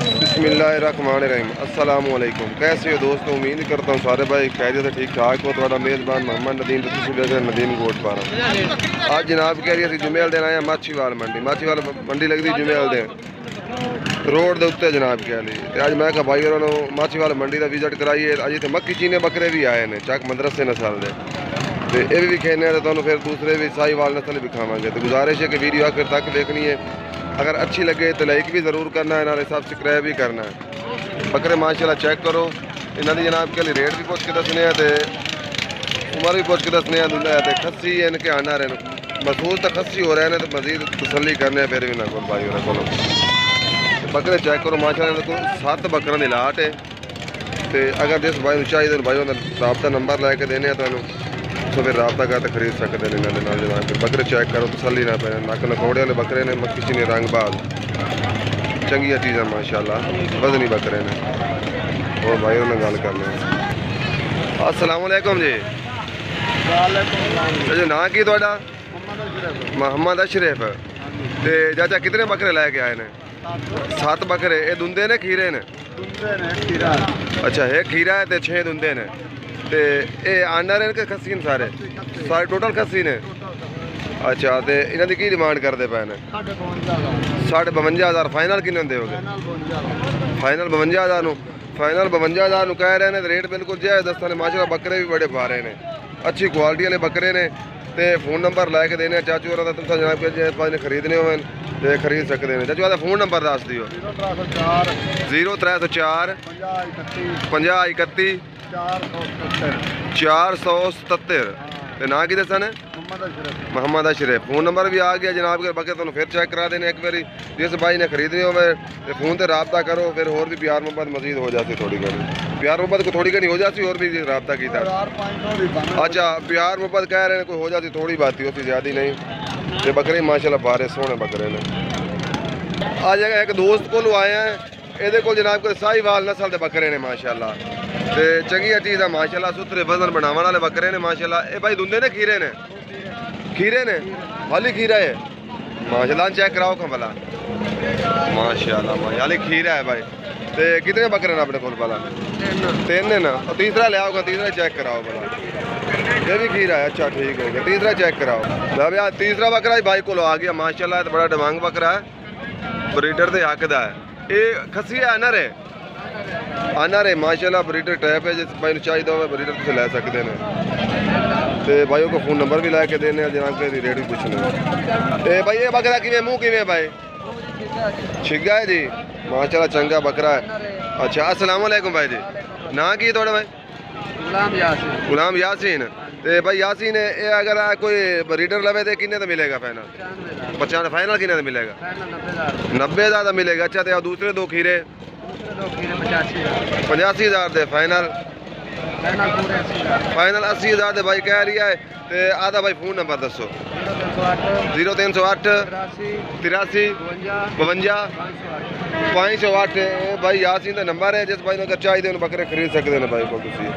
बिस्मिल्लाहिर्रहमानिर्रहीम अस्सलाम वालेकुम कैसे हो दोस्तों उम्मीद करता हूँ सारे भाई खैरियत से ठीक ठाक हो ਤੁਹਾਡਾ ਮੇਜ਼ਬਾਨ ਮੁਹੰਮਦ ਨਦੀਮ ਤੇ ਤੁਸੀਂ ਵੇਖ ਰਹੇ ਨਦੀਮ ਗੋਟ ਫਾਰਮ ਅੱਜ ਜਨਾਬ ਕਹਿ ਰਹੀ ਅਸੀਂ ਜੁਮੇਲ ਦੇਣ ਆਏ ਹਾਂ ਮਾਛੀਵਾਲ ਮੰਡੀ ਮਾਛੀਵਾਲ ਮੰਡੀ ਲੱਗਦੀ ਜੁਮੇਲ ਦੇ ਰੋਡ ਦੇ ਉੱਤੇ ਜਨਾਬ ਕਹਿ ਲਈ ਤੇ ਅੱਜ ਮੈਂ ਕਿਹਾ ਭਾਈ ਉਹਨਾਂ ਨੂੰ ਮਾਛੀਵਾਲ ਮੰਡੀ ਦਾ ਵਿਜ਼ਿਟ ਕਰਾਈਏ ਅੱਜ ਇੱਥੇ ਮੱਕੀ ਚੀਨੇ ਬੱਕਰੇ ਵੀ ਆਏ ਨੇ ਚੱਕ ਮਦਰਸੇ ਨਸਲ ਦੇ ਤੇ ਇਹ ਵੀ ਖੇਨੇ ਆ ਤੇ ਤੁਹਾਨੂੰ ਫਿਰ ਦੂਸਰੇ ਵੀ ਸਾਈਵਾਲ ਨਸਲ ਵੀ ਖਾਵਾਂਗੇ ਤੇ ਗੁਜ਼ਾਰਿਸ਼ ਹੈ ਕਿ ਵੀਡੀਓ ਆਖਿਰ ਤੱਕ ਦੇਖਣੀ ਹੈ ਅਗਰ ਅੱਛੀ ਲੱਗੇ ਤਾਂ ਲਾਈਕ ਵੀ ਜ਼ਰੂਰ ਕਰਨਾ ਹੈ ਨਾਲੇ ਸਬਸਕ੍ਰਾਈਬ ਵੀ ਕਰਨਾ। ਹੈ ਬੱਕਰੇ ਮਾਸ਼ਾਅੱਲਾ ਚੈੱਕ ਕਰੋ। ਇਹਨਾਂ ਦੀ ਜਨਾਬ ਕੇ ਲਈ ਰੇਟ ਵੀ ਪੁੱਛ ਕੇ ਦੱਸਣੇ ਆ ਤੇ ਉਮਰ ਵੀ ਪੁੱਛ ਕੇ ਦੱਸਣੇ ਆ ਦੁੱਲਾ ਤੇ। ਖੱਸੀ ਇਨ ਕੇ ਆਣਾ ਰਹੇ ਮਸੂਲ ਤਾਂ ਖੱਸੀ ਹੋ ਰਹੇ ਨੇ ਤੇ ਮਜ਼ੀਦ ਤਸੱਲੀ ਕਰਨੇ ਆ, ਫਿਰ ਵੀ ਨਾ ਕੋਲ ਭਾਈ ਉਹਨਾਂ ਕੋਲੋਂ। ਬੱਕਰੇ ਚੈੱਕ ਕਰੋ, ਮਾਸ਼ਾਅੱਲਾ ਇਹਨਾਂ ਕੋਲ ਸੱਤ ਬੱਕਰਾਂ ਦੀ ਲਾਟ ਹੈ ਤੇ ਅਗਰ ਜਿਸ ਭਾਈ ਨੂੰ ਚਾਹੀਦਾ ਨੇ ਭਾਈ ਉਹਨਾਂ ਦਾ ਰਾਬਤਾ ਨੰਬਰ ਲੈ ਕੇ ਦੇਣੇ ਆ ਤੁਹਾਨੂੰ। ਸੋ ਫਿਰ ਰਾਬਤਾ ਕਰ ਖਰੀਦ ਸਕਦੇ ਨੇ ਇਹਨਾਂ ਦੇ ਨਾਲ ਜਨਾਬ ਫਿਰ ਬੱਕਰੇ ਚੈੱਕ ਕਰੋ ਤਸੱਲੀ ਨਾ। ਪੈ ਨੱਕ ਨਕੋੜੇ ਵਾਲੇ ਬੱਕਰੇ ਨੇ ਮੱਕੀ ਚੀਨੀ ਰੰਗ ਬਾਜ਼। ਚੰਗੀਆਂ ਚੀਜ਼ਾਂ ਮਾਸ਼ਾਅੱਲਾ। ਵਜ਼ਨੀ ਬੱਕਰੇ ਨੇ। ਹੋਰ ਭਾਈ ਉਹਨਾਂ ਨਾਲ ਗੱਲ ਕਰਨੇ ਆ ਅਸਲਾਮ ਵਾਲੇਕੁਮ ਜੀ। ਜੀ ਨਾਂ ਕੀ ਤੁਹਾਡਾ? ਮੁਹੰਮਦ ਅਸ਼ਰਫ। ਤੇ ਚਾਚਾ ਕਿਤਨੇ ਬੱਕਰੇ ਲੈ ਕੇ ਆਏ ਨੇ? ਸੱਤ। ਬੱਕਰੇ। ਇਹ ਦੁੰਦੇ ਨੇ ਖੀਰੇ ਨੇ? ਅੱਛਾ ਇਹ ਖੀਰਾ ਹੈ ਤੇ 6 ਦੁੰਦੇ ਨੇ। ਤੇ ਇਹ ਆਂਡਾ ਨੇ ਕਿ ਖੱਸੀ ਨੇ ਸਾਰੇ? ਸਾਰੇ ਟੋਟਲ ਖੱਸੀ ਨੇ? ਅੱਛਾ ਤੇ ਇਹਨਾਂ ਦੀ ਕੀ ਡਿਮਾਂਡ ਕਰਦੇ ਪਏ ਨੇ? ਸਾਢੇ 52000 ਫਾਈਨਲ ਕਿੰਨੇ ਹੁੰਦੇ ਹੋਗੇ? ਫਾਈਨਲ 52000 ਨੂੰ ਫਾਈਨਲ 52000 ਨੂੰ ਕਹਿ ਰਹੇ ਨੇ ਰੇਟ ਬਿਲਕੁਲ ਜਾਇਜ਼ ਦੱਸਣ ਨੇ ਮਾਸ਼ਾਅੱਲਾ ਬੱਕਰੇ ਵੀ ਬੜੇ ਪਾ ਰਹੇ ਨੇ। ਅੱਛੀ ਕੁਆਲਿਟੀ ਵਾਲੇ ਬੱਕਰੇ ਨੇ ਤੇ ਫੋਨ ਨੰਬਰ ਲੈ ਕੇ ਦੇਣੇ ਚਾਚੂ ਹੋਰਾਂ ਦਾ ਤੁਸੀਂ ਜਨਾਬ ਕਿ ਜੇ ਭਾਈ ਨੇ ਖਰੀਦਨੇ ਹੋਣ ਤੇ ਖਰੀਦ ਸਕਦੇ ਨੇ। ਚਾਚੂ ਦਾ ਫੋਨ ਨੰਬਰ ਦੱਸ ਦਿਓ। 0304 50 31 477 ਤੇ ਨਾਂ ਕੀ ਦੱਸਣ ਮੁਹੰਮਦ ਅਸ਼ਰਫ ਫੋਨ ਨੰਬਰ ਵੀ ਆ ਗਿਆ ਜਨਾਬ ਕੇ ਬਾਕੀ ਤੁਹਾਨੂੰ ਫਿਰ ਚੈੱਕ ਕਰਾ ਦੇਣੇ ਇੱਕ ਵਾਰੀ। ਜਿਸ ਭਾਈ ਨੇ ਖਰੀਦਣੀ ਹੋਵੇ ਤੇ ਫੋਨ ਤੇ ਰਾਬਤਾ ਕਰੋ ਫਿਰ ਹੋਰ ਵੀ ਪਿਆਰ ਮੁਹੱਬਤ ਮਜ਼ੀਦ ਹੋ ਜਾਤੀ ਥੋੜੀ ਘਣੀ ਪਿਆਰ ਮੁਹੱਬਤ ਕੋ ਥੋੜੀ ਘਣੀ ਹੋ ਜਾਤੀ ਹੋਰ ਵੀ ਰਾਬਤਾ ਕੀਤਾ? ਅੱਛਾ ਪਿਆਰ ਮੁਹੱਬਤ ਕਹਿ ਰਹੇ ਨੇ ਕੋਈ ਹੋ ਜਾਤੀ ਥੋੜੀ ਬਾਤੀ ਹੋਤੀ ਜ਼ਿਆਦੀ ਨਹੀਂ। ਤੇ ਬੱਕਰੇ ਮਾਸ਼ਾਅੱਲਾ ਬਾਰੇ ਸੋਹਣੇ ਬੱਕਰੇ ਨੇ। ਅੱਜ ਇੱਕ ਦੋਸਤ ਕੋਲੋਂ ਆਏ ਆ ਇਹਦੇ ਕੋਲ ਜਨਾਬ ਕੋਲ ਸਾਹੀਵਾਲ ਨਸਲ ਦੇ ਬੱਕਰੇ ਨੇ ਮਾਸ਼ਾਅੱਲਾ। ਤੇ ਚੰਗੀ ਚੀਜ਼ ਆ ਮਾਸ਼ਾਅੱਲਾ ਸੁਥਰੇ ਵਜ਼ਨ ਬਣਾਉਣ ਵਾਲੇ ਬੱਕਰੇ ਨੇ, ਮਾਸ਼ਾਅੱਲਾ। ਇਹ ਭਾਈ ਦੁੰਦੇ ਨੇ, ਖੀਰੇ ਨੇ? ਖੀਰੇ ਨੇ? ਹਾਲੀ ਖੀਰਾ ਹੈ ਮਾਸ਼ਾਅੱਲਾ ਚੈੱਕ ਕਰਾਓ ਕਾ ਮਾਸ਼ਾਅੱਲਾ ਮਾਸ਼ਾਅੱਲਾ ਖੀਰਾ ਹੈ ਭਾਈ। ਤੇ ਕਿਤਨੇ ਬੱਕਰੇ ਨੇ ਆਪਣੇ ਕੋਲ ਭਲਾ? ਤਿੰਨ ਨੇ ਨਾ। ਤੀਸਰਾ ਲਿਆਓਗਾ ਤੀਸਰਾ ਚੈੱਕ ਕਰਾਓ ਭਲਾ। ਇਹ ਵੀ ਖੀਰਾ ਹੈ, ਅੱਛਾ, ਠੀਕ ਹੋ ਗਿਆ। ਤੀਸਰਾ ਚੈੱਕ ਕਰਾਓ। ਲੈ ਵੀ ਆ ਤੀਸਰਾ ਬੱਕਰਾ ਹੀ ਭਾਈ ਕੋਲ ਆ ਗਿਆ, ਮਾਸ਼ਾਅੱਲਾ, ਇਹ ਤਾਂ ਬੜਾ ਡਿਮਾਂਗ ਬੱਕਰਾ ਹੈ। ਬਰੀਡਰ ਦੇ ਹੱਕ ਦਾ ਹੈ। ਇਹ ਖੱਸੀ ਹੈ ਅਨਰ ਹੈ ਮਾਸ਼ਾਅੱਲਾ ਬਰੀਡਰ ਟੈਪ ਹੈ ਜਿਸ ਭਾਈ ਨੂੰ ਚਾਹੀਦਾ ਹੋਵੇ ਬਰੀਡਰ ਤੁਸੀਂ ਲੈ ਸਕਦੇ ਨੇ। ਤੇ ਭਾਈਓ ਕੋ ਫੋਨ ਨੰਬਰ ਵੀ ਲੈ ਕੇ ਦੇਣੇ ਆ ਜਨਾਬ ਦੀ ਰੇਟ ਵੀ ਪੁੱਛਣੇ ਤੇ ਭਾਈ ਇਹ ਬੱਕਰਾ ਕਿਵੇਂ ਮੂੰਹ ਕਿਵੇਂ ਭਾਈ ਛਿੱਗਾ ਹੈ ਜੀ। ਮਾਸ਼ਾਅੱਲਾ ਚੰਗਾ ਬੱਕਰਾ ਹੈ। ਅੱਛਾ ਅਸਲਾਮ ਵਾਲੇਕੁਮ ਭਾਈ ਜੀ। ਨਾਂ ਕੀ ਤੁਹਾਡਾ ਭਾਈ ਗੁਲਾਮ ਯਾਸਿਨ। ਗੁਲਾਮ ਯਾਸੀਨ। ਤੇ ਭਾਈ ਯਾਸੀਨ, ਇਹ ਅਗਰ ਆ ਕੋਈ ਰੀਡਰ ਲਵੇ ਤੇ ਕਿੰਨੇ ਦਾ ਮਿਲੇਗਾ ਫਾਈਨਲ 95 ਫਾਈਨਲ ਕਿੰਨੇ ਦਾ ਮਿਲੇਗਾ? ਫਾਈਨਲ 90000 ਦਾ ਮਿਲੇਗਾ। ਅੱਛਾ, ਤੇ ਆ ਦੂਸਰੇ ਦੋ ਖੀਰੇ? ਦੂਸਰੇ ਦੋ ਖੀਰੇ 85000 85000 ਦੇ ਫਾਈਨਲ ਫਾਈਨਲ ਪੂਰੇ 80000 ਦੇ ਬਾਈ ਕਹਿ ਰਿਹਾ ਹੈ। ਤੇ ਆਦਾ ਬਾਈ ਫੋਨ ਨੰਬਰ ਦੱਸੋ। 0308 0308 83 83 52 52 508 ਇਹ ਭਾਈ ਯਾਸੀਨ ਦਾ ਨੰਬਰ ਹੈ। ਜਿਸ ਬਾਈ ਨੂੰ ਅਗਰ ਚਾਹੀਦੇ ਉਹਨੂੰ ਬੱਕਰੇ ਖਰੀਦ ਸਕਦੇ ਨੇ ਬਾਈ ਕੋਲ ਤੁਸੀਂ।